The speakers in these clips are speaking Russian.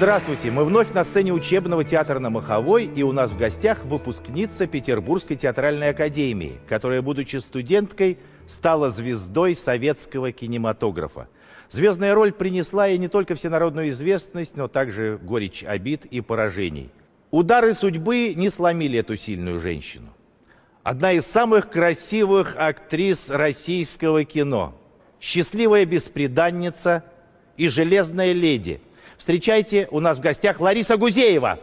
Здравствуйте! Мы вновь на сцене учебного театра на Маховой, и у нас в гостях выпускница Петербургской театральной академии, которая, будучи студенткой, стала звездой советского кинематографа. Звездная роль принесла ей не только всенародную известность, но также горечь обид и поражений. Удары судьбы не сломили эту сильную женщину. Одна из самых красивых актрис российского кино. Счастливая беспреданница и железная леди – Встречайте, у нас в гостях Лариса Гузеева.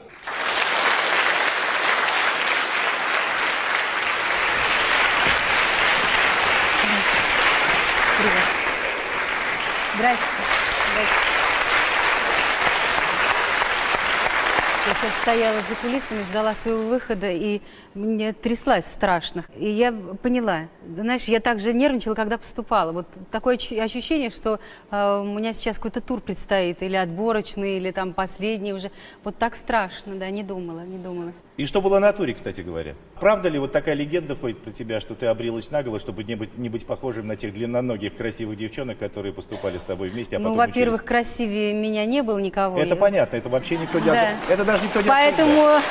Я сейчас стояла за кулисами, ждала своего выхода, и мне тряслась страшно. И я поняла, знаешь, я также нервничала, когда поступала. Вот такое ощущение, что э, у меня сейчас какой-то тур предстоит, или отборочный, или там последний уже. Вот так страшно, да, не думала, не думала. И что было на туре, кстати говоря? Правда ли вот такая легенда ходит про тебя, что ты обрилась наголо, чтобы не быть, не быть похожим на тех длинноногих красивых девчонок, которые поступали с тобой вместе, а ну, потом во-первых, красивее меня не было никого. Это И- понятно, это вообще никто не Да. Это даже никто не Поэтому обсуждает.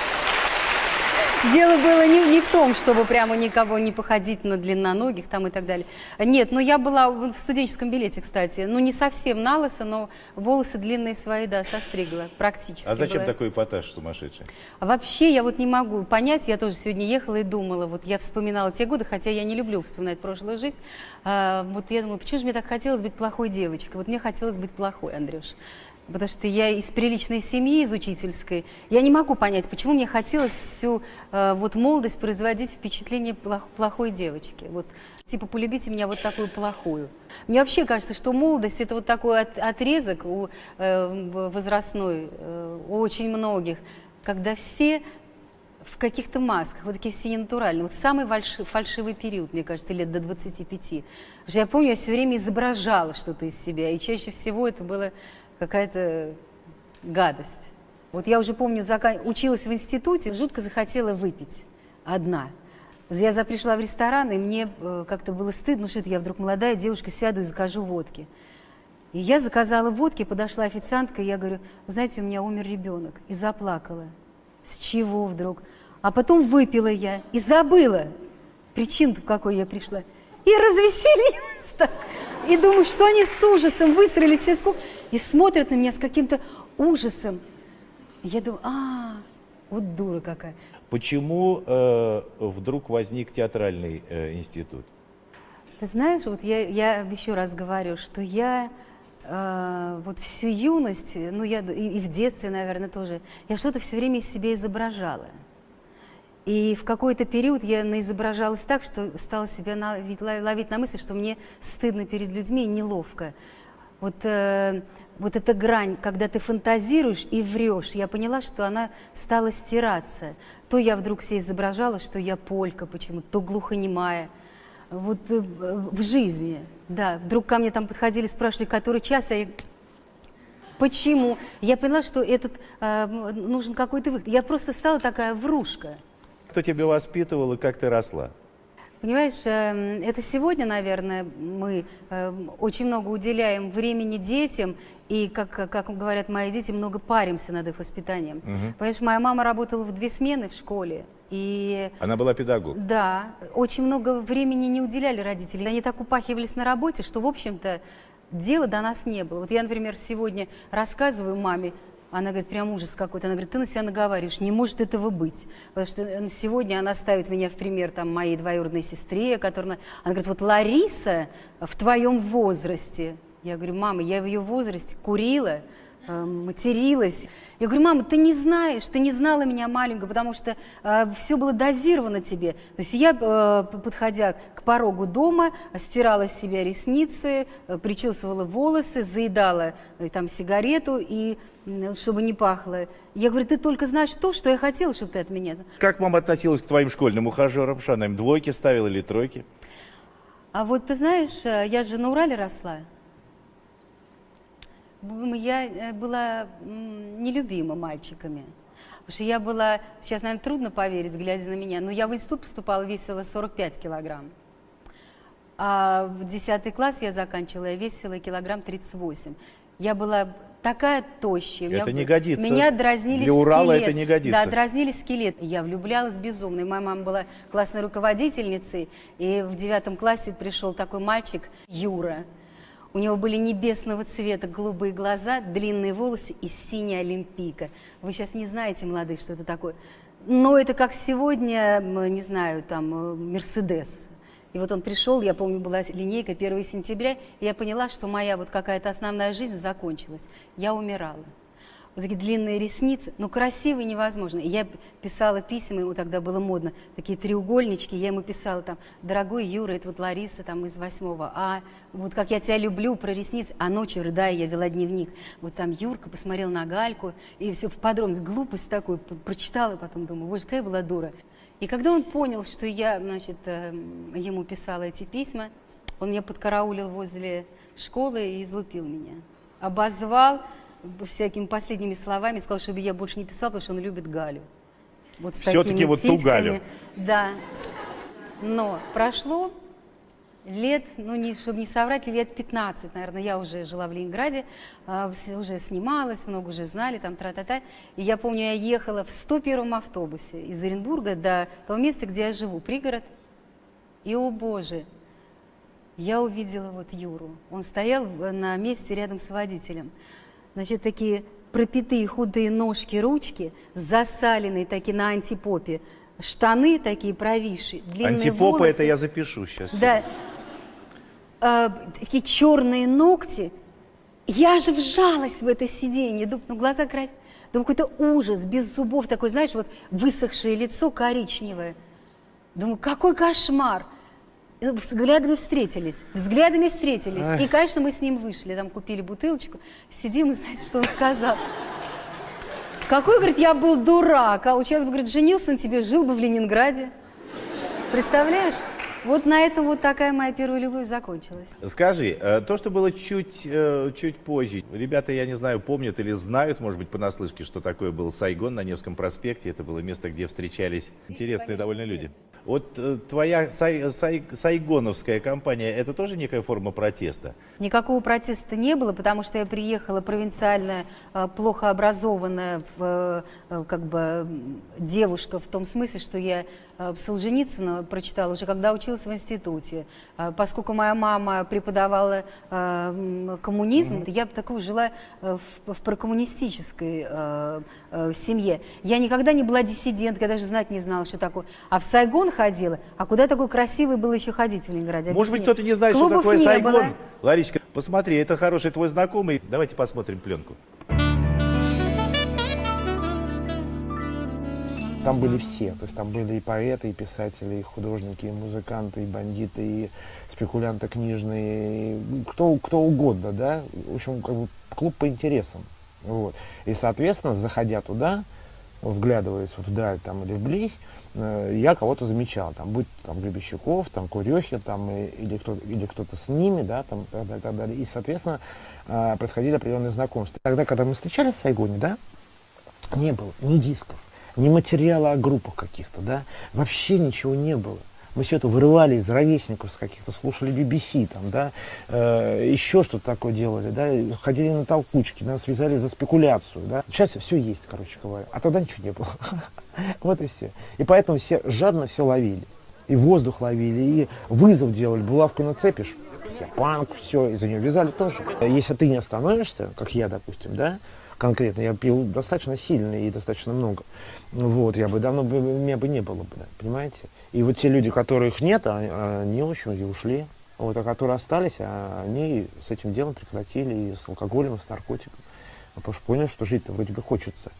Дело было не, не в том, чтобы прямо никого не походить на длинноногих там и так далее. Нет, ну я была в студенческом билете, кстати. Ну не совсем на лысо, но волосы длинные свои, да, состригла практически. А зачем была. такой эпатаж сумасшедший? А Вообще я вот не могу понять, я тоже сегодня ехала и думала, вот я вспоминала те годы, хотя я не люблю вспоминать прошлую жизнь, А, вот я думала, почему же мне так хотелось быть плохой девочкой? Вот мне хотелось быть плохой, Андрюш. Потому что я из приличной семьи, из учительской. Я не могу понять, почему мне хотелось всю э, вот молодость производить впечатление плох- плохой девочки. Вот типа полюбите меня вот такую плохую. Мне вообще кажется, что молодость это вот такой от- отрезок у, э, возрастной э, у очень многих, когда все в каких-то масках, вот такие все ненатуральные. Вот самый фальши- фальшивый период, мне кажется, лет до 25. Потому что я помню, я все время изображала что-то из себя, и чаще всего это была какая-то гадость. Вот я уже помню, училась в институте, жутко захотела выпить одна. Я пришла в ресторан, и мне э, как-то было стыдно, ну что это я вдруг молодая девушка сяду и закажу водки. И я заказала водки, подошла официантка, и я говорю, «Вы знаете, у меня умер ребенок. И заплакала. С чего вдруг? А потом выпила я и забыла причину, в какой я пришла. И развеселилась так. И думаю, что они с ужасом выстроили все сколько и смотрят на меня с каким-то ужасом. И я думаю, а, вот дура какая. Почему э, вдруг возник театральный э, институт? Ты знаешь, вот я, я еще раз говорю, что я э, вот всю юность, ну я и, и в детстве, наверное, тоже, я что-то все время из себя изображала. И в какой-то период я наизображалась так, что стала себя на- ловить на мысли, что мне стыдно перед людьми и неловко. Вот, э, вот эта грань, когда ты фантазируешь и врешь, я поняла, что она стала стираться. То я вдруг себе изображала, что я полька почему-то, то глухонемая. Вот э, в жизни, да. Вдруг ко мне там подходили, спрашивали, который час, а я Почему? Я поняла, что этот э, нужен какой-то выход. Я просто стала такая врушка. Кто тебя воспитывал и как ты росла? Понимаешь, эм, это сегодня, наверное, мы эм, очень много уделяем времени детям, и, как, как говорят мои дети, много паримся над их воспитанием. Понимаешь, моя мама работала в две смены в школе, и Она была педагог. да, очень много времени не уделяли родители. Они так упахивались на работе, что, в общем-то, дела до нас не было. Вот я, например, сегодня рассказываю маме, она говорит, прям ужас какой-то. Она говорит, ты на себя наговариваешь, не может этого быть. Потому что э, сегодня она ставит меня в пример там, моей двоюродной сестре, которая... Она говорит, вот Лариса в твоем возрасте. Я говорю, мама, я в ее возрасте курила, э, материлась. Я говорю, мама, ты не знаешь, ты не знала меня маленькую, потому что все было дозировано тебе. То есть я, э, подходя к порогу дома, стирала с себя ресницы, э, причесывала волосы, заедала э, там сигарету, и, м, чтобы не пахло. Я говорю, ты только знаешь то, что я хотела, чтобы ты от меня... зна-». Как мама относилась к твоим школьным ухажерам? Что она им двойки ставила или тройки? А вот ты знаешь, э, я же на Урале росла. Я э, была нелюбима мальчиками. Потому что я была, сейчас, наверное, трудно поверить, глядя на меня, но я в институт поступала, весила 45 килограмм. А в 10 класс я заканчивала, я весила килограмм 38. Я была такая тощая. Это Меня- не годится. Меня дразнили Для Урала скелет. это не годится. Да, дразнили скелет. Я влюблялась безумно. И Моя мама была классной руководительницей, и в девятом классе пришел такой мальчик, Юра. У него были небесного цвета голубые глаза, длинные волосы и синяя олимпийка. Вы сейчас не знаете, молодые, что это такое. Но это как сегодня, не знаю, там, э, Мерседес. И вот он пришел, я помню, была линейка 1 сентября, и я поняла, что моя вот какая-то основная жизнь закончилась. Я умирала. Вот такие длинные ресницы, ну красивый невозможно. Я писала письма, ему тогда было модно, такие треугольнички, я ему писала там, дорогой Юра, это вот Лариса там из восьмого А, вот как я тебя люблю, про ресницы, а ночью, рыдая, я вела дневник. Вот там Юрка посмотрел на Гальку, и все в подробность, глупость такую, прочитала, потом думаю, боже, какая была дура. И когда он понял, что я, значит, эм, ему писала эти письма, он меня подкараулил возле школы и излупил меня. Обозвал всякими последними словами, сказал, чтобы я больше не писала, потому что он любит Галю. Вот с такими вот ту. Галю. Да. Но прошло лет, ну, не, чтобы не соврать, лет 15, наверное, я уже жила в Ленинграде, а, уже снималась, много уже знали, там, тра-та-та. И я помню, я ехала в 101 автобусе из Оренбурга до того места, где я живу, пригород. И, о боже, я увидела вот Юру. Он стоял в- на месте рядом с водителем. Значит, такие пропитые худые ножки, ручки, засаленные такие на антипопе, штаны такие провисшие, длинные Антипопа волосы. это я запишу сейчас. Да. А, такие черные ногти. Я же вжалась в это сиденье. Думаю, ну глаза красят. Думаю, какой-то ужас, без зубов такой, знаешь, вот высохшее лицо коричневое. Думаю, какой кошмар. И Взглядами встретились, взглядами встретились. И, конечно, мы с ним вышли, там купили бутылочку, сидим, и знаете, что он сказал? Какой, говорит, я был дурак, а вот сейчас бы, говорит, женился на тебе, жил бы в Ленинграде. Представляешь? Вот на этом вот такая моя первая любовь закончилась. Скажи, э, то, что было чуть, э, чуть позже, ребята, я не знаю, помнят или знают, может быть, понаслышке, что такое был Сайгон на Невском проспекте. Это было место, где встречались интересные довольно люди. Вот э, твоя сай- сай- сайгоновская компания, это тоже некая форма протеста? Никакого протеста не было, потому что я приехала провинциальная, плохо образованная в, как бы девушка в том смысле, что я Солженицына прочитала уже когда училась в институте. Э, Поскольку моя мама преподавала э, коммунизм, я бы такую жила э, в, в прокоммунистической э, э, семье. Я никогда не была диссиденткой, я даже знать не знала, что такое. А в Сайгон ходила. А куда такой красивый было еще ходить в Ленинграде? Может быть, Объясни. кто-то не знает, что Клубов такое не Сайгон? было. Ларичка, посмотри, это хороший твой знакомый. Давайте посмотрим пленку. Там были все, то есть там были и поэты, и писатели, и художники, и музыканты, и бандиты, и спекулянты книжные, и кто, кто угодно, да, в общем, как бы клуб по интересам, вот. И, соответственно, заходя туда, вглядываясь вдаль там или вблизь, э, я кого-то замечал, там, будь там Гребещуков, там, Курехин, там, и- или, кто, или кто-то с ними, да, там, так далее, так далее. И, соответственно, э, происходили определенные знакомства. Тогда, когда мы встречались в Сайгоне, да, не было ни дисков, ни материала о группах каких-то, да, вообще ничего не было. Мы все это вырывали из ровесников с каких-то, слушали BBC, там, да, э, еще что-то такое делали, да, ходили на толкучки, нас связали за спекуляцию, да. Сейчас все есть, короче говоря, а тогда ничего не было. Вот и все. И поэтому все жадно все ловили. И воздух ловили, и вызов делали, булавку нацепишь, я панк, все, и за нее вязали тоже. Если ты не остановишься, как я, допустим, да, конкретно, я пил достаточно сильно и достаточно много, вот, я бы давно, бы, меня бы не было бы, понимаете? И вот те люди, которых нет, а- они, в общем, и ушли. Вот, а которые остались, а они с этим делом прекратили и с алкоголем, и с наркотиком. Потому что поняли, что жить-то вроде бы хочется.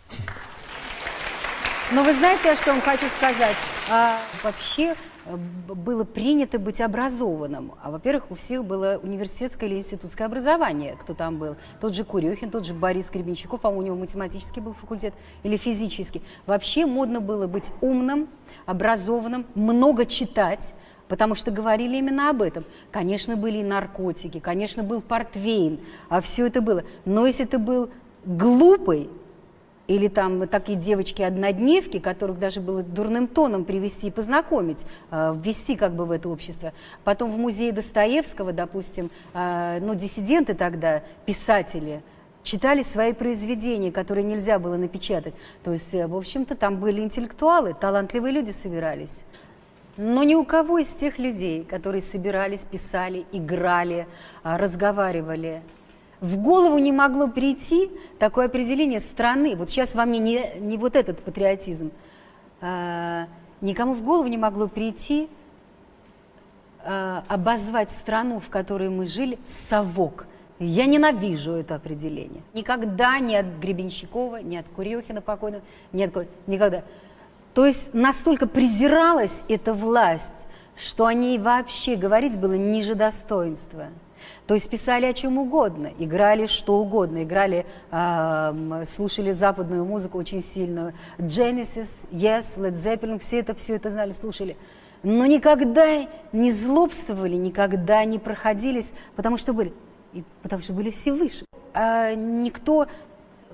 Но вы знаете, что вам хочу сказать? А, вообще было принято быть образованным. А, во-первых, у всех было университетское или институтское образование, кто там был. Тот же Курехин, тот же Борис Гребенщиков, по-моему, у него математический был факультет или физический. Вообще модно было быть умным, образованным, много читать, Потому что говорили именно об этом. Конечно, были и наркотики, конечно, был портвейн, а все это было. Но если ты был глупый, или там такие девочки-однодневки, которых даже было дурным тоном привести познакомить, э, ввести как бы в это общество. Потом в музее Достоевского, допустим, э, ну, диссиденты тогда, писатели, читали свои произведения, которые нельзя было напечатать. То есть, э, в общем-то, там были интеллектуалы, талантливые люди собирались. Но ни у кого из тех людей, которые собирались, писали, играли, а, разговаривали, в голову не могло прийти такое определение страны. Вот сейчас во мне не, не вот этот патриотизм. А, никому в голову не могло прийти а, обозвать страну, в которой мы жили, совок. Я ненавижу это определение. Никогда ни от Гребенщикова, ни от Курехина покойного, ни от кого- никогда. То есть настолько презиралась эта власть, что о ней вообще говорить было ниже достоинства. То есть писали о чем угодно, играли что угодно, играли, ам, слушали западную музыку очень сильную. Genesis, Yes, Led Zeppelin, все это, все это знали, слушали. Но никогда не злобствовали, никогда не проходились, потому что были, и потому что были все выше. А никто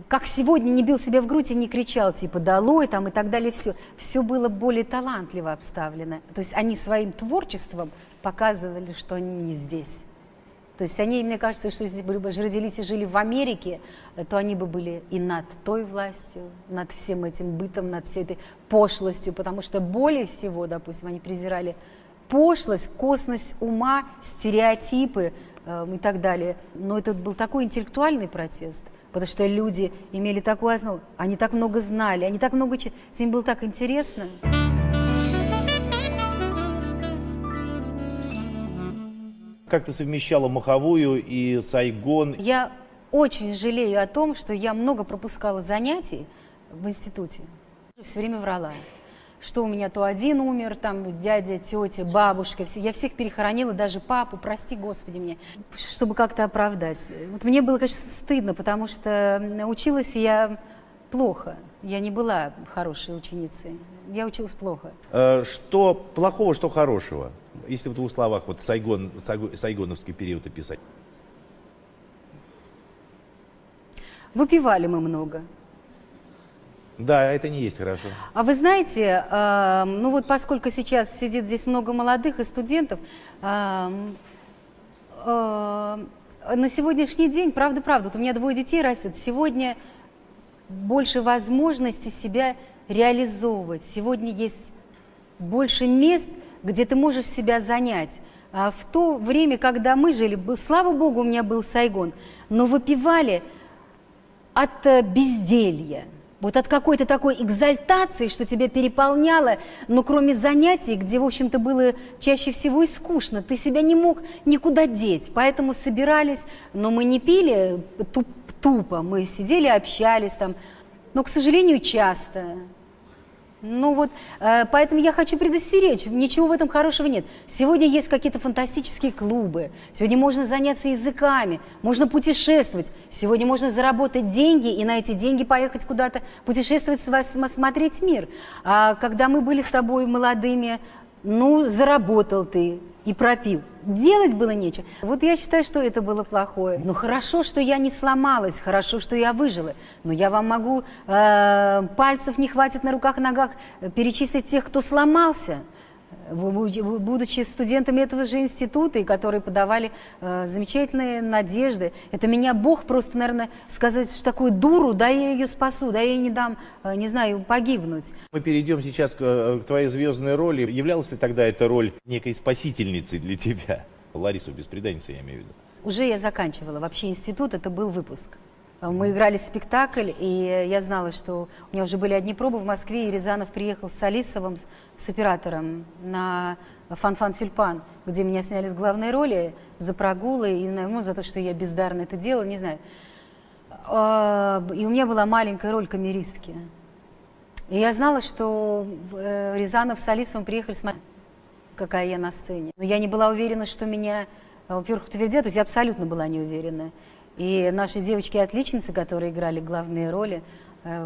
как сегодня не бил себя в грудь и не кричал, типа, долой там и так далее, все. Все было более талантливо обставлено. То есть они своим творчеством показывали, что они не здесь. То есть они, мне кажется, что если бы родились и жили в Америке, э, то они бы были и над той властью, над всем этим бытом, над всей этой пошлостью, потому что более всего, допустим, они презирали пошлость, косность ума, стереотипы э, и так далее. Но это был такой интеллектуальный протест, потому что люди имели такую основу, они так много знали, они так много, с ним было так интересно. Как ты совмещала Маховую и Сайгон? Я очень жалею о том, что я много пропускала занятий в институте. Все время врала. Что у меня то один умер, там дядя, тетя, бабушка. Я всех перехоронила, даже папу, прости господи мне, чтобы как-то оправдать. Вот мне было, конечно, стыдно, потому что училась я плохо. Я не была хорошей ученицей. Я училась плохо. Э, Что плохого, что хорошего? Если в двух словах вот Сайгон, Сайго- сайгоновский период описать. Выпивали мы много. Да, это не есть хорошо. А вы знаете, э, ну вот поскольку сейчас сидит здесь много молодых и студентов, эм, э, на сегодняшний день, правда-правда, вот у меня двое детей растет, сегодня больше возможностей себя реализовывать. Сегодня есть больше мест, где ты можешь себя занять. А в то время, когда мы жили, слава богу, у меня был Сайгон, но выпивали от э, безделья, вот от какой-то такой экзальтации, что тебя переполняло, но кроме занятий, где, в общем-то, было чаще всего и скучно, ты себя не мог никуда деть, поэтому собирались, но мы не пили туп- тупо, мы сидели, общались там, но, к сожалению, часто. Ну вот, э, поэтому я хочу предостеречь, ничего в этом хорошего нет. Сегодня есть какие-то фантастические клубы, сегодня можно заняться языками, можно путешествовать, сегодня можно заработать деньги и на эти деньги поехать куда-то путешествовать, смотреть мир. А когда мы были с тобой молодыми, ну, заработал ты и пропил. Делать было нечего. Вот я считаю, что это было плохое. Ну, хорошо, что я не сломалась, хорошо, что я выжила. Но я вам могу, э, пальцев не хватит на руках и ногах, э, перечислить тех, кто сломался, будучи студентами этого же института, и которые подавали э, замечательные надежды. Это меня Бог просто, наверное, сказать, что такую дуру, да я ее спасу, да я ей не дам, э, не знаю, погибнуть. Мы перейдем сейчас к, э, к твоей звездной роли. Являлась ли тогда эта роль некой спасительницей для тебя? Ларису Беспреданница, я имею в виду. Уже я заканчивала. Вообще институт, это был выпуск. Мы играли спектакль, и я знала, что у меня уже были одни пробы в Москве, и Рязанов приехал с Алисовым, с, оператором на «Фан-фан Тюльпан», где меня сняли с главной роли за прогулы и ну, за то, что я бездарно это делала, не знаю. А, И у меня была маленькая роль камеристки. И я знала, что э, Рязанов с Алисовым приехали смотреть, какая я на сцене. Но я не была уверена, что меня, э, во-первых, утвердят, то есть я абсолютно была не уверена. И наши девочки-отличницы, которые играли главные роли,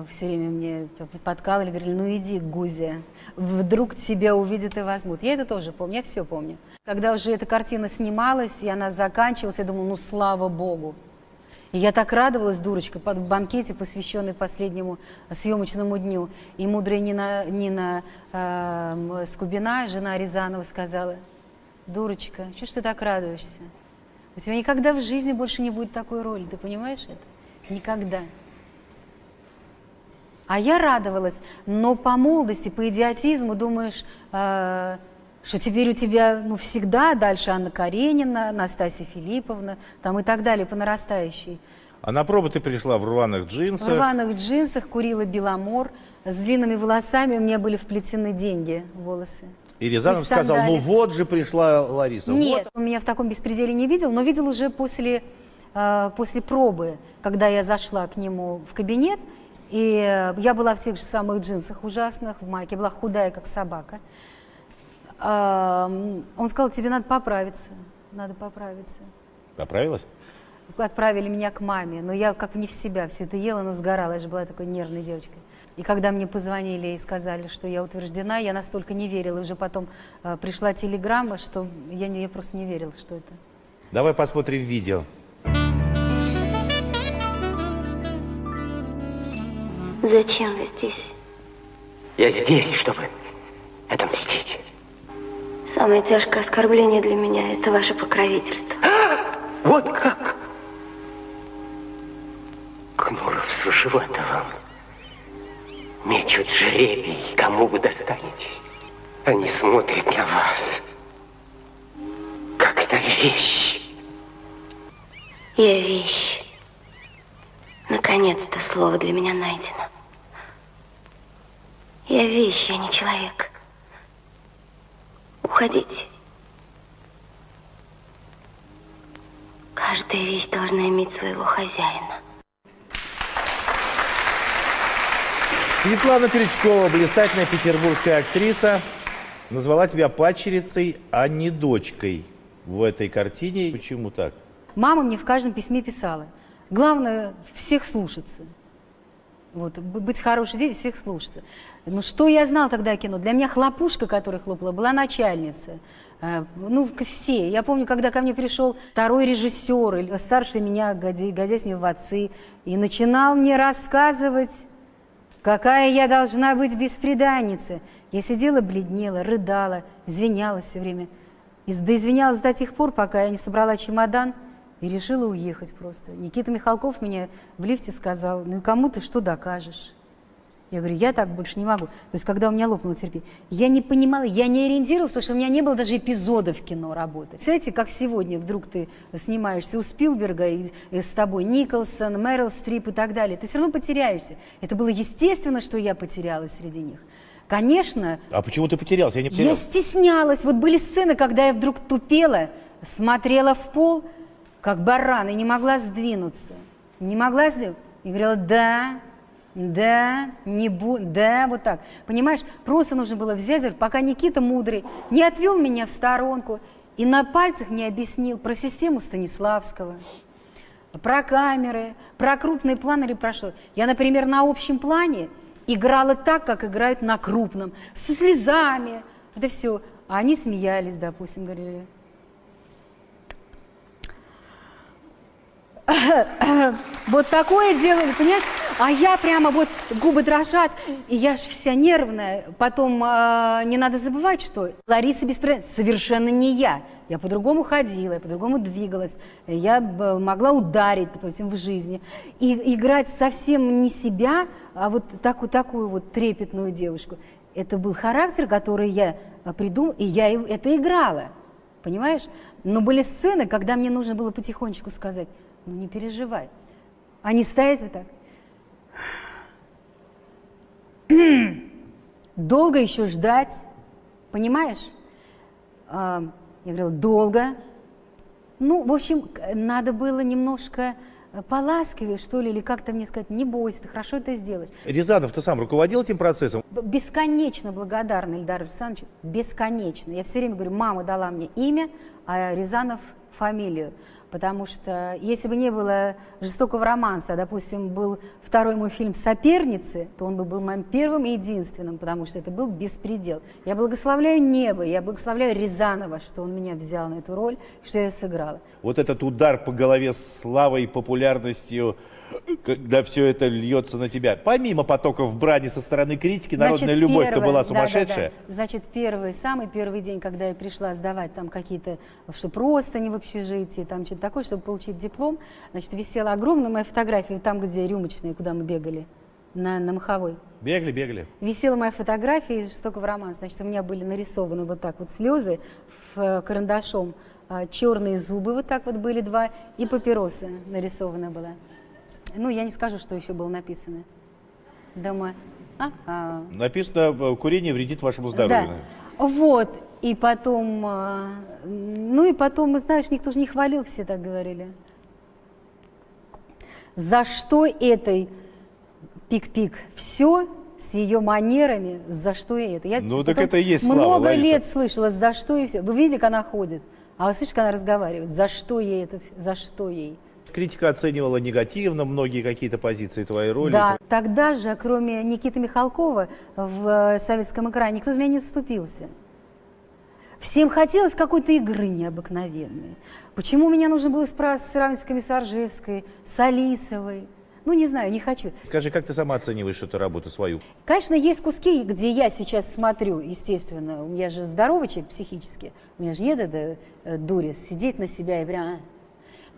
все время мне подкалывали, говорили, ну иди, Гузя, вдруг тебя увидят и возьмут. Я это тоже помню, я все помню. Когда уже эта картина снималась, и она заканчивалась, я думала, ну слава богу. И я так радовалась, дурочка, под банкете, посвященной последнему съемочному дню. И мудрая Нина, Нина э, Скубина, жена Рязанова, сказала, дурочка, что ж ты так радуешься? У тебя никогда в жизни больше не будет такой роли, ты понимаешь это? Никогда. А я радовалась, но по молодости, по идиотизму думаешь, э, что теперь у тебя ну, всегда дальше Анна Каренина, Настасья Филипповна, там и так далее, по нарастающей. А на пробу ты пришла в рваных джинсах. В рваных джинсах курила беломор, с длинными волосами, у меня были вплетены деньги в волосы. И Рязанов сказал, ну вот же пришла Лариса. Нет, Вот. он меня в таком беспределе не видел, но видел уже после, э, после пробы, когда я зашла к нему в кабинет, и я была в тех же самых джинсах ужасных, в майке, была худая, как собака. Он сказал, тебе надо поправиться, надо поправиться. Поправилась? Отправили меня к маме, но я как не в себя все это ела, но сгорала, я же была такой нервной девочкой. И когда мне позвонили и сказали, что я утверждена, я настолько не верила. И уже потом э, пришла телеграмма, что я, не, я просто не верила, что это. Давай посмотрим видео. Зачем вы здесь? Я здесь, чтобы отомстить. Самое тяжкое оскорбление для меня – это ваше покровительство. Вот как? Кнуров с Вышиватовым мечут жребий, кому вы достанетесь. Они смотрят на вас, как на вещь. Я вещь. Наконец-то слово для меня найдено. Я вещь, я не человек. Уходите. Каждая вещь должна иметь своего хозяина. Светлана Перечкова, блистательная петербургская актриса, назвала тебя падчерицей, а не дочкой в этой картине. Почему так? Мама мне в каждом письме писала. Главное всех слушаться. Вот, быть хорошей девой, всех слушаться. Ну, что я знал тогда о кино? Для меня хлопушка, которая хлопала, была начальница. Э, Ну, все. Я помню, когда ко мне пришел второй режиссер, или старше меня, годя- годясь мне в отцы, и начинал мне рассказывать, какая я должна быть беспреданница. Я сидела, бледнела, рыдала, извинялась все время. И да извинялась до тех пор, пока я не собрала чемодан и решила уехать просто. Никита Михалков мне в лифте сказал, ну и кому ты что докажешь? Я говорю, я так больше не могу. То есть, когда у меня лопнуло терпение, я не понимала, я не ориентировалась, потому что у меня не было даже эпизода в кино работы. Знаете, как сегодня вдруг ты снимаешься у Спилберга, и, и с тобой Николсон, Мэрил Стрип и так далее, ты все равно потеряешься. Это было естественно, что я потерялась среди них. Конечно, А почему ты потерялся? Я не я потерял. стеснялась. Вот были сцены, когда я вдруг тупела, смотрела в пол, как баран, и не могла сдвинуться. Не могла сдвинуться. И говорила, да, да, не бу, да, вот так. Понимаешь, просто нужно было взять, пока Никита мудрый не отвел меня в сторонку и на пальцах не объяснил про систему Станиславского, про камеры, про крупный план или про что. Я, например, на общем плане играла так, как играют на крупном, со слезами, это все. А они смеялись, допустим, говорили. Вот такое делали, понимаешь? А я прямо вот губы дрожат, и я же вся нервная. Потом а, не надо забывать, что Лариса Беспредельная совершенно не я. Я по-другому ходила, я по-другому двигалась, я могла ударить, допустим, в жизни. И играть совсем не себя, а вот такую, такую вот трепетную девушку. Это был характер, который я а, придумала, и я это играла. Понимаешь? Но были сцены, когда мне нужно было потихонечку сказать, ну не переживай. А не стоять вот так. Долго еще ждать, понимаешь? А, Я говорила, долго. Ну, в общем, надо было немножко э, поласкивее, что ли, или как-то мне сказать, не бойся, ты хорошо это сделаешь. Рязанов, ты сам руководил этим процессом? Бесконечно благодарна Ильдару Александровичу, бесконечно. Я все время говорю, мама дала мне имя, а Рязанов фамилию. Потому что если бы не было жестокого романса, допустим, был второй мой фильм «Соперницы», то он бы был моим первым и единственным, потому что это был беспредел. Я благословляю небо, я благословляю Рязанова, что он меня взял на эту роль, что я сыграла. Вот этот удар по голове славой, популярностью когда все это льется на тебя? Помимо потоков брани со стороны критики, народная любовь-то была да, да, сумасшедшая. да. Значит, первый, самый первый день, когда я пришла сдавать там какие-то, что просто не в общежитии, там что-то такое, чтобы получить диплом, значит, висела огромная моя фотография там, где рюмочные, куда мы бегали, на, на Маховой. Бегали, бегали. Висела моя фотография из жестокого романа. Значит, у меня были нарисованы вот так вот слезы в, э, карандашом, а, черные зубы вот так вот были два, и папиросы нарисована была. Ну, я не скажу, что еще было написано. Думаю, а, а, Написано, э, курение вредит вашему да. здоровью. Вот. И потом, а, ну и потом, знаешь, никто же не хвалил, все так говорили. За что этой пик-пик? Все с ее манерами, за что и это. Я Ну, так это и есть слава, Много лет слышала, за что и все. Вы видели, как она ходит? А вы слышите, как она разговаривает? За что ей это? За что ей? Критика оценивала негативно многие какие-то позиции твоей роли. Да, тогда же, кроме Никиты Михалкова, в э, советском экране никто за меня не заступился. Всем хотелось какой-то игры необыкновенной. Почему меня нужно было спра- сравнивать с Комиссаржевской, с Алисовой? Ну, не знаю, не хочу. Скажи, как ты сама оцениваешь эту работу свою? Конечно, есть куски, где я сейчас смотрю, естественно. У меня же здоровый человек психически. У меня же нет этой э, дури сидеть на себя и прям...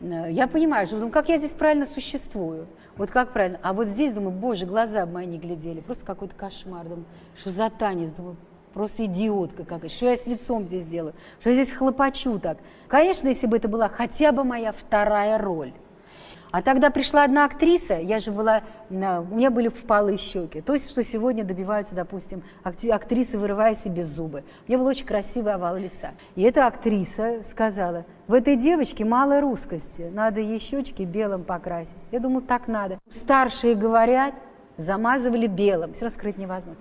э, Я понимаю, что думаю, как я здесь правильно существую. Вот как правильно. А вот здесь, думаю, боже, глаза мои не глядели. Просто какой-то кошмар. Думаю, что за танец? Думаю, просто идиотка какая. Что я с лицом здесь делаю? Что я здесь хлопочу так? Конечно, если бы это была хотя бы моя вторая роль. А тогда пришла одна актриса, я же была, на- у меня были впалые щеки. То есть, что сегодня добиваются, допустим, актрисы, вырывая себе зубы. У меня был очень красивый овал лица. И эта актриса сказала, в этой девочке мало русскости, надо ей щечки белым покрасить. Я думаю, так надо. Старшие говорят, замазывали белым, все скрыть невозможно.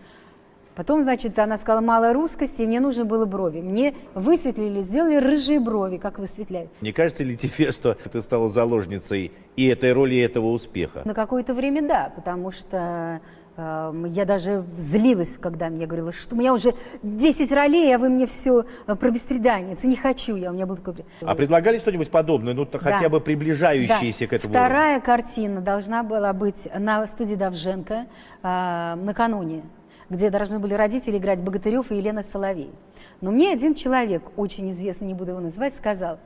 Потом, значит, она сказала, мало русскости, и мне нужно было брови. Мне высветлили, сделали рыжие брови, как высветляют. Не кажется ли тебе, что ты стала заложницей и этой роли, и этого успеха? На какое-то время да, потому что эм, я даже злилась, когда мне говорила, что у меня уже 10 ролей, а вы мне все про беспреданниц. Не хочу я, у меня был такой... А предлагали что-нибудь подобное, ну то хотя Да. бы приближающееся Да. к этому? уровню? Вторая картина должна была быть на студии Давженко э, накануне, где должны были родители играть Богатырев и Елена Соловей. Но мне один человек, очень известный, не буду его называть, сказал,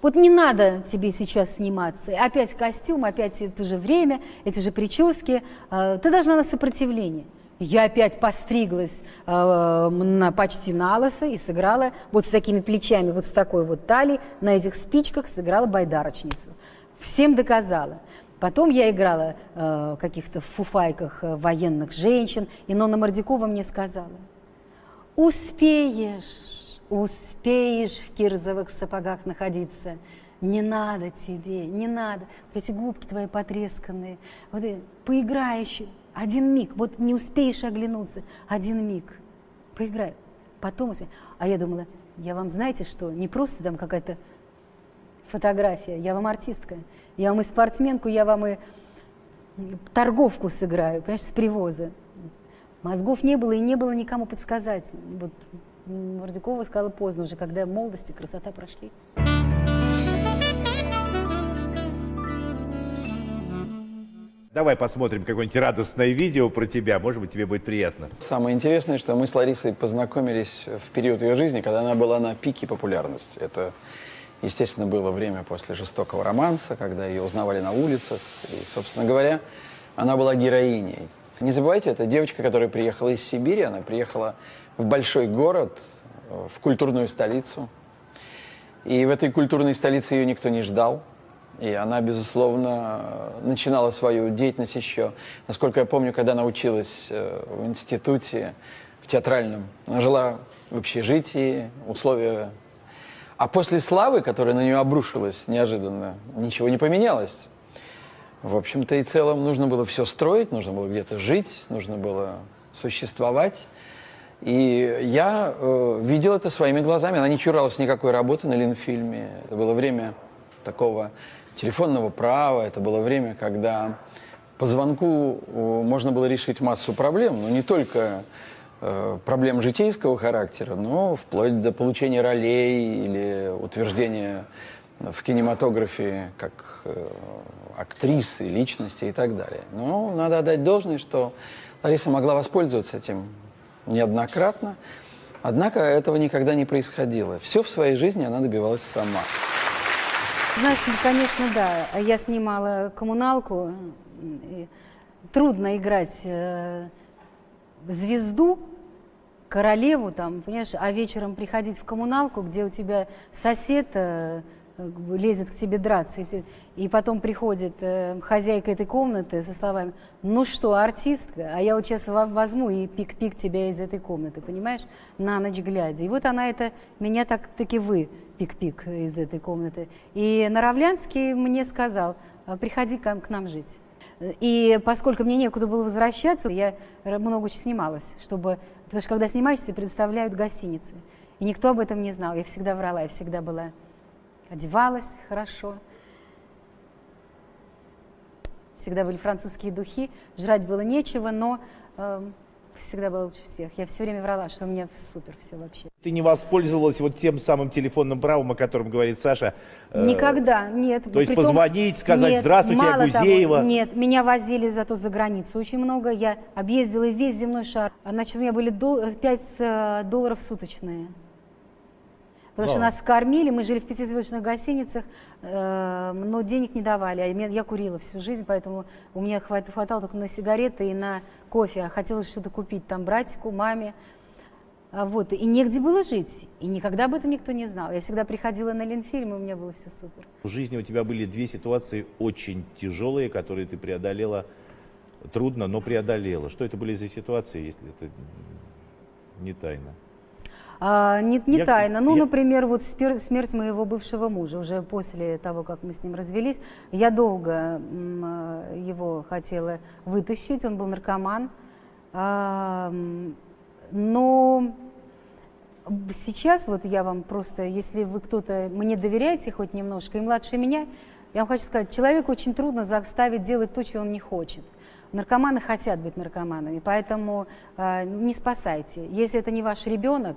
вот не надо тебе сейчас сниматься. Опять костюм, опять это же время, эти же прически. э, Ты должна на сопротивление. Я опять постриглась э, на, почти на лысо и сыграла вот с такими плечами, вот с такой вот талией, на этих спичках сыграла байдарочницу. Всем доказала. Потом я играла э, каких-то фуфайках э, военных женщин, и Нонна Мордякова мне сказала, Успеешь, успеешь в кирзовых сапогах находиться. Не надо тебе, не надо. Вот эти губки твои потресканные. Вот и- поиграй еще. Один миг. Вот не успеешь оглянуться. Один миг. Поиграй. Потом успе- А я думала, я вам знаете что? Не просто там какая-то фотография. Я вам артистка. Я вам и спортсменку, я вам и торговку сыграю, понимаешь, с привоза. Мозгов не было и не было никому подсказать. Вот Мордюкова сказала поздно уже, когда молодость и красота прошли. Давай посмотрим какое-нибудь радостное видео про тебя, может быть, тебе будет приятно. Самое интересное, что мы с Ларисой познакомились в период ее жизни, когда она была на пике популярности. Это, естественно, было время после жестокого романса, когда ее узнавали на улицах. И, собственно говоря, она была героиней. Не забывайте, это девочка, которая приехала из Сибири. Она приехала в большой город, э, в культурную столицу. И в этой культурной столице ее никто не ждал. И она, безусловно, начинала свою деятельность еще, насколько я помню, когда она училась э, в институте, в театральном. Она жила в общежитии, условия... А после славы, которая на нее обрушилась неожиданно, ничего не поменялось. В общем-то и целом нужно было все строить, нужно было где-то жить, нужно было существовать. И я э, видел это своими глазами. Она не чуралась никакой работы на Ленфильме. Это было время такого телефонного права. Это было время, когда по звонку э, можно было решить массу проблем, но не только проблем житейского характера, но вплоть до получения ролей или утверждения в кинематографе как э, актрисы, личности и так далее. Но надо отдать должное, что Лариса могла воспользоваться этим неоднократно, однако этого никогда не происходило. Все в своей жизни она добивалась сама. Знаешь, ну, конечно, да. Я снимала коммуналку. Трудно играть э, звезду, королеву, там, понимаешь, а вечером приходить в коммуналку, где у тебя сосед э, лезет к тебе драться, и, всё. И потом приходит э, хозяйка этой комнаты со словами, ну что, артистка, а я вот сейчас во- возьму и пик-пик тебя из этой комнаты, понимаешь, на ночь глядя. И вот она это, меня так-таки вы, пик-пик из этой комнаты. И Наравлянский мне сказал, «А, приходи к, к нам жить. И поскольку мне некуда было возвращаться, я много очень снималась, чтобы, потому что когда снимаешься, предоставляют гостиницы. И никто об этом не знал. Я всегда врала, я всегда была, одевалась хорошо. Всегда были французские духи, жрать было нечего, но эм, всегда было лучше всех. Я все время врала, что у меня супер все вообще. Ты не воспользовалась вот тем самым телефонным правом, о котором говорит Саша? э, Никогда, нет. то есть Притом- позвонить, сказать, Нет, «Здравствуйте, я мало того, Гузеева». нет, меня возили зато за границу очень много. Я объездила весь земной шар. Значит, у меня были 5 долларов суточные. Потому что нас кормили, мы жили в пятизвездочных гостиницах, э, но денег не давали. Я я курила всю жизнь, поэтому у меня хват- хватало только на сигареты и на кофе. А хотелось что-то купить там братику, маме. А Вот, и негде было жить. И никогда об этом никто не знал. Я всегда приходила на Ленфильм, и у меня было все супер. В жизни у тебя были две ситуации очень тяжелые, которые ты преодолела трудно, но преодолела. Что это были за ситуации, если это не тайна? А, не, не Я- тайно. Ну, я- например, вот смерть моего бывшего мужа, уже после того, как мы с ним развелись. Я долго а, его хотела вытащить, он был наркоман. А, но сейчас вот я вам просто, если вы кто-то мне доверяете хоть немножко, и младше меня, я вам хочу сказать, человеку очень трудно заставить делать то, чего он не хочет. Наркоманы хотят быть наркоманами, поэтому э, не спасайте. Если это не ваш ребенок,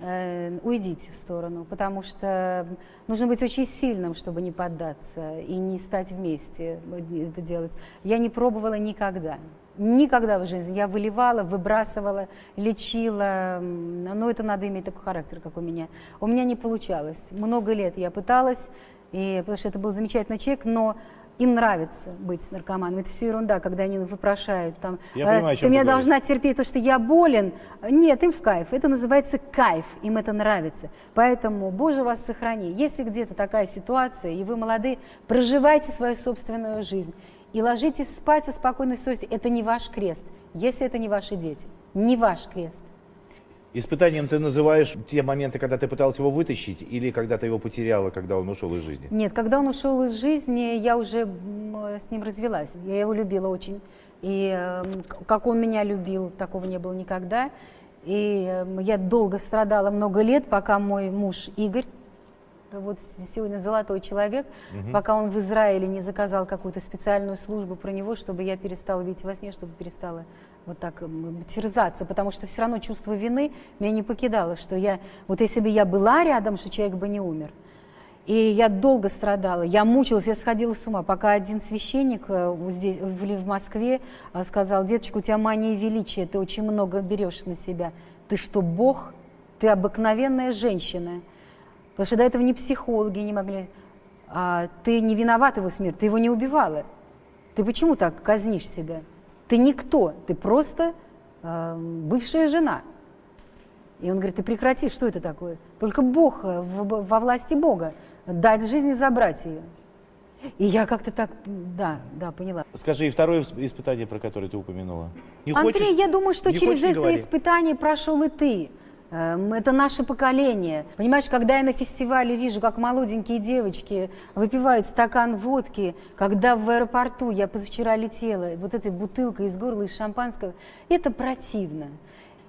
э, уйдите в сторону, потому что нужно быть очень сильным, чтобы не поддаться и не стать вместе это делать. Я не пробовала никогда. Никогда в жизни. Я выливала, выбрасывала, лечила. Но это надо иметь такой характер, как у меня. У меня не получалось. Много лет я пыталась, и, потому что это был замечательный человек, но им нравится быть наркоманом. Это все ерунда, когда они вопрошают там. Я «Э, понимаю, ты меня ты говоришь. должна терпеть то, что я болен. Нет, им в кайф. Это называется кайф. Им это нравится. Поэтому, Боже, вас сохрани. Если где-то такая ситуация, и вы молодые, проживайте свою собственную жизнь. И ложитесь спать со спокойной совестью. Это не ваш крест, если это не ваши дети. Не ваш крест. Испытанием ты называешь те моменты, когда ты пыталась его вытащить, или когда ты его потеряла, когда он ушел из жизни? Нет, когда он ушел из жизни, я уже с ним развелась. Я его любила очень. И эм, как он меня любил, такого не было никогда. И эм, я долго страдала, много лет, пока мой муж Игорь, вот сегодня золотой человек, пока он в Израиле не заказал какую-то специальную службу про него, чтобы я перестала видеть во сне, чтобы перестала вот так терзаться, потому что все равно чувство вины меня не покидало, что я, вот если бы я была рядом, что человек бы не умер. И я долго страдала, я мучилась, я сходила с ума, пока один священник э, здесь, в, Москве э, сказал, деточка, у тебя мания величия, ты очень много берешь на себя. Ты что, Бог? Ты обыкновенная женщина. Потому что до этого ни психологи не могли. А, ты не виноват его смерти, ты его не убивала. Ты почему так казнишь себя? Ты никто, ты просто э, бывшая жена. И он говорит, ты прекрати, что это такое? Только Бог, э, в- во власти Бога, дать жизнь и забрать ее. И я как-то так, да, да, поняла. Скажи, и второе испытание, про которое ты упомянула. Не Андрей, хочешь? я думаю, что через это говори. испытание прошел и ты. Эм, Это наше поколение. Понимаешь, когда я на фестивале вижу, как молоденькие девочки выпивают стакан водки, когда в аэропорту, я позавчера летела, вот этой бутылкой из горла, из шампанского, это противно.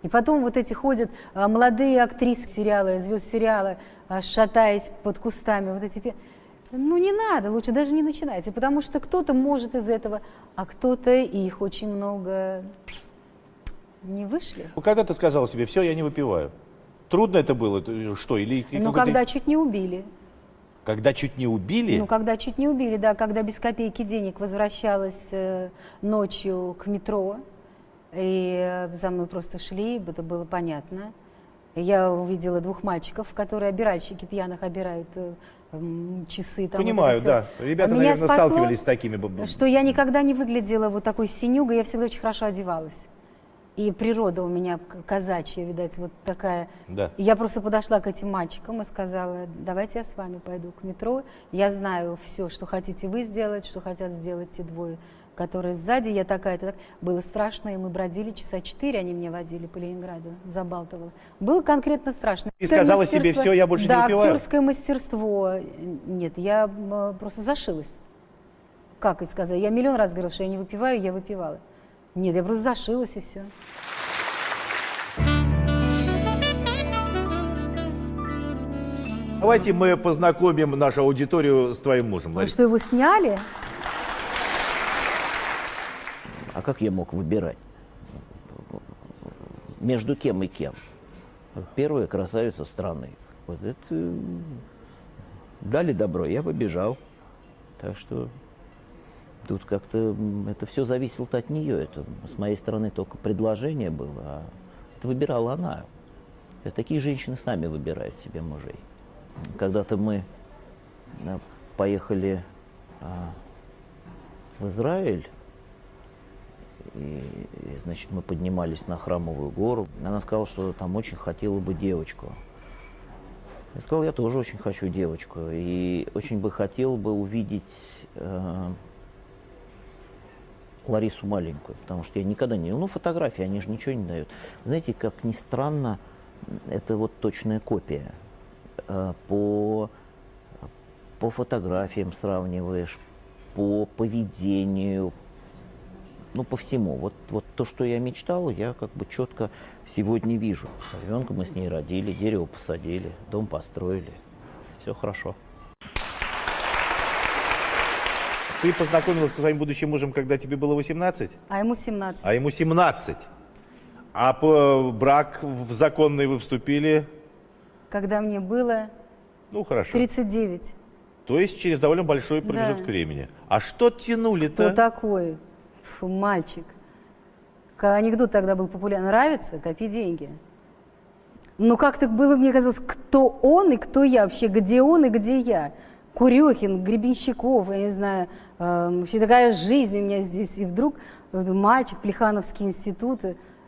И потом вот эти ходят а, молодые актрисы сериала, звезд сериала, а, шатаясь под кустами, вот эти... Ну не надо, лучше даже не начинайте, потому что кто-то может из этого, а кто-то их очень много не вышли. Ну, Когда ты сказал себе, все, я не выпиваю? Трудно это было? Что? Или Ну, когда чуть не убили. Когда чуть не убили? Ну, когда чуть не убили, да, когда без копейки денег возвращалась э, ночью к метро, и э, за мной просто шли, это было понятно. Я увидела двух мальчиков, которые обиральщики пьяных обирают э, часы. Там, вот Понимаю, это да. Ребята, меня наверное, спасло, сталкивались с такими. Что я никогда не выглядела вот такой синюгой, я всегда очень хорошо одевалась. И природа у меня казачья, видать, вот такая. Да. И я просто подошла к этим мальчикам и сказала, давайте я с вами пойду к метро. Я знаю все, что хотите вы сделать, что хотят сделать те двое, которые сзади. Я такая-то так. Было страшно, и мы бродили часа четыре, они меня водили по Ленинграду, забалтывала. Было конкретно страшно. И сказала себе, «Всё, я больше не да, выпиваю»? актерское мастерство. Нет, я просто зашилась. Как и сказать? Я миллион раз говорила, что я не выпиваю, я выпивала. Нет, я просто зашилась и все. Давайте мы познакомим нашу аудиторию с твоим мужем, Вы Лариса. что, его сняли? А как я мог выбирать? Между кем и кем? Первая красавица страны. Вот это дали добро, я побежал. Так что тут как-то это все зависело от нее. Это с моей стороны только предложение было, а это выбирала она. То есть такие женщины сами выбирают себе мужей. Когда-то мы а, поехали а, в Израиль, и, и, значит, мы поднимались на Храмовую гору. Она сказала, что там очень хотела бы девочку. Я сказал, я тоже очень хочу девочку. И очень бы хотел бы увидеть э, Ларису маленькую, потому что я никогда не... Ну, фотографии, они же ничего не дают. Знаете, как ни странно, это вот точная копия. Э, По, по фотографиям сравниваешь, по поведению, ну, по всему. Вот, вот то, что я мечтал, я как бы четко сегодня вижу. Ребенка мы с ней родили, дерево посадили, дом построили. Все хорошо. Ты познакомилась со своим будущим мужем, когда тебе было 18, А ему 17. а ему 17. А по брак в законный вы вступили, Когда мне было ну хорошо. 39. То есть через довольно большой промежуток Да. времени. А что тянули-то? Кто такой? Фу, мальчик. Анекдот тогда был популярен. Нравится? Копи деньги. Ну как так было, мне казалось, кто он и кто я вообще, где он и где я. Курехин, Гребенщиков, я не знаю, вообще такая жизнь у меня здесь. И вдруг мальчик, Плехановский институт.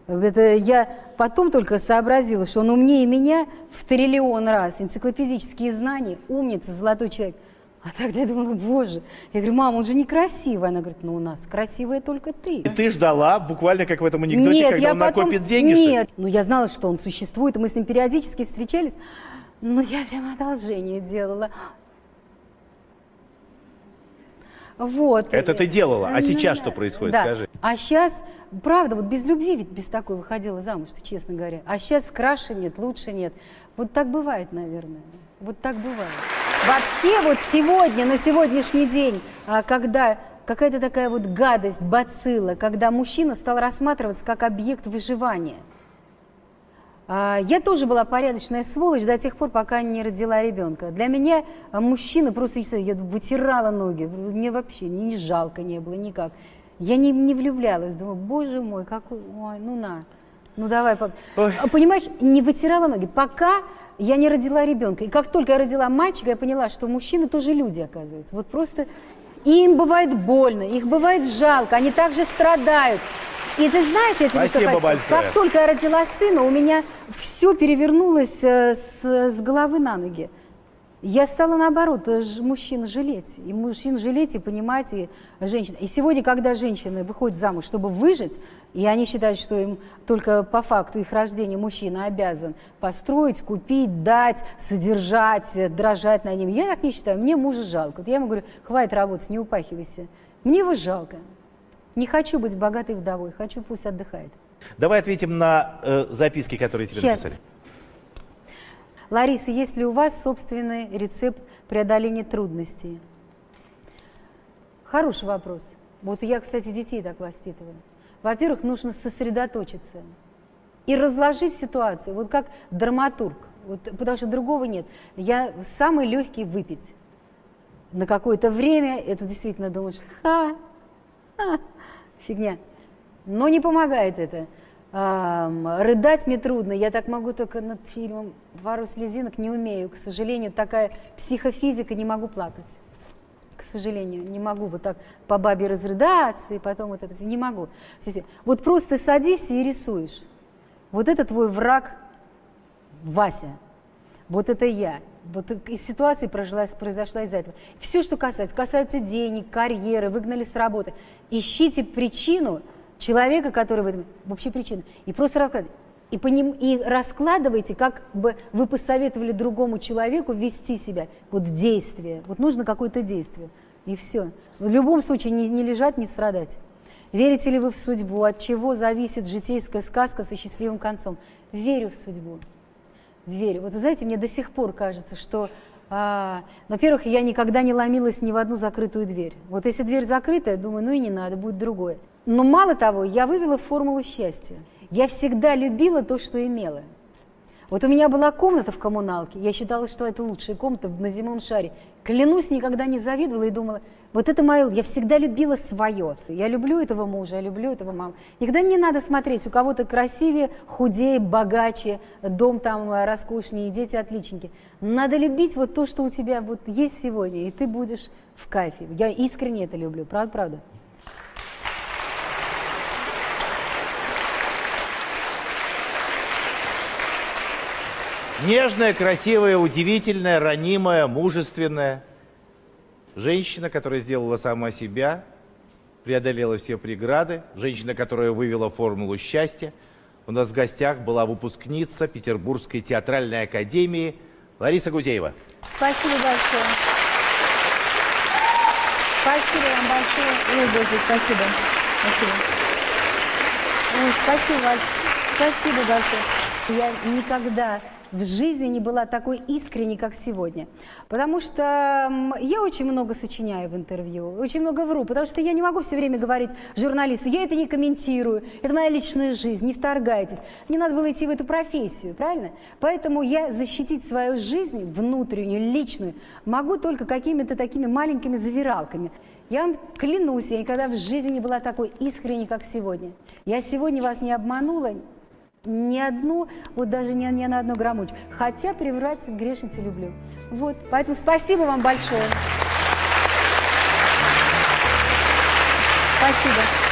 Это я потом только сообразила, что он умнее меня в триллион раз. Энциклопедические знания, умница, золотой человек. А тогда я думала, боже. Я говорю, мам, он же некрасивый. Она говорит, ну у нас красивая только ты. И ты ждала, буквально как в этом анекдоте, когда он потом- накопит деньги, что? Нет, ну я знала, что он существует, и мы с ним периодически встречались. Но я прям одолжение делала. Вот. Это ты делала, а сейчас что происходит, да. скажи. А сейчас, правда, вот без любви ведь без такой выходила замуж, честно говоря. А сейчас краше нет, лучше нет. Вот так бывает, наверное. Вот так бывает. Вообще вот сегодня, на сегодняшний день, а, когда какая-то такая вот гадость, бацилла, когда мужчина стал рассматриваться как объект выживания. А, Я тоже была порядочная сволочь до тех пор, пока не родила ребенка. Для меня а, мужчина просто, не я вытирала ноги, мне вообще ни жалко не было, никак. Я не, не влюблялась, думаю, боже мой, какой, ой, ну на, ну давай. пап». Ой. А, Понимаешь, не вытирала ноги, пока я не родила ребенка. И как только я родила мальчика, я поняла, что мужчины тоже люди, оказывается. Вот просто им бывает больно, их бывает жалко, они также страдают. И ты знаешь, я тебе Спасибо хочу большое. Как только я родила сына, у меня все перевернулось э, с, с головы на ноги. Я стала наоборот э, мужчин жалеть. И мужчин жалеть, и понимать, и женщин. И сегодня, когда женщины выходят замуж, чтобы выжить, и они считают, что им только по факту их рождения мужчина обязан построить, купить, дать, содержать, э, дрожать на ним. Я так не считаю. Мне мужа жалко. Вот я ему говорю, хватит работать, не упахивайся. Мне его жалко. Не хочу быть богатой вдовой, хочу пусть отдыхает. Давай ответим на э, записки, которые тебе Сейчас. написали. Лариса, есть ли у вас собственный рецепт преодоления трудностей? Хороший вопрос. Вот я, кстати, детей так воспитываю. Во-первых, нужно сосредоточиться и разложить ситуацию, вот как драматург, вот, потому что другого нет. Я самый легкий выпить. на какое-то время, это действительно думаешь, ха, ха, фигня. Но не помогает это. Рыдать мне трудно, я так могу только над фильмом «Пару слезинок» не умею. К сожалению, такая психофизика, не могу плакать. К сожалению, не могу вот так по бабе разрыдаться и потом вот это все. Не могу. Вот просто садишься и рисуешь. Вот это твой враг Вася. Вот это я. Вот из ситуации прожилась, произошла из-за этого. Все, что касается, касается денег, карьеры, выгнали с работы. Ищите причину человека, который в этом, вообще причина, и просто раскладывайте. И, по ним, и раскладывайте, как бы вы посоветовали другому человеку вести себя. Вот действие. Вот нужно какое-то действие. И все. В любом случае не, не лежать, не страдать. Верите ли вы в судьбу? От чего зависит житейская сказка со счастливым концом? Верю в судьбу верю. Вот вы знаете, мне до сих пор кажется, что, а, во-первых, я никогда не ломилась ни в одну закрытую дверь. Вот если дверь закрытая, думаю, ну и не надо, будет другое. Но мало того, я вывела формулу счастья. Я всегда любила то, что имела. Вот у меня была комната в коммуналке, я считала, что это лучшая комната на земном шаре. Клянусь, никогда не завидовала и думала, вот это мое, я всегда любила свое. Я люблю этого мужа, я люблю этого маму. Никогда не надо смотреть, у кого-то красивее, худее, богаче, дом там э, роскошнее, дети отличники. Надо любить вот то, что у тебя вот есть сегодня, и ты будешь в кайфе. Я искренне это люблю, правда, правда. Нежная, красивая, удивительная, ранимая, мужественная. Женщина, которая сделала сама себя, преодолела все преграды. Женщина, которая вывела формулу счастья. У нас в гостях была выпускница Петербургской театральной академии Лариса Гузеева. Спасибо большое. Спасибо вам большое. Ой, Боже, спасибо. Спасибо. Ой, спасибо. Спасибо большое. Я никогда в жизни не была такой искренней, как сегодня. Потому что я очень много сочиняю в интервью, очень много вру, потому что я не могу все время говорить журналисту, я это не комментирую, это моя личная жизнь, не вторгайтесь. Мне надо было идти в эту профессию, правильно? Поэтому я защитить свою жизнь, внутреннюю, личную, могу только какими-то такими маленькими завиралками. Я вам клянусь, я никогда в жизни не была такой искренней, как сегодня. Я сегодня вас не обманула, ни одну, вот даже ни, ни на одну граммочку. Хотя приврать грешницы люблю. Вот, поэтому спасибо вам большое. Спасибо.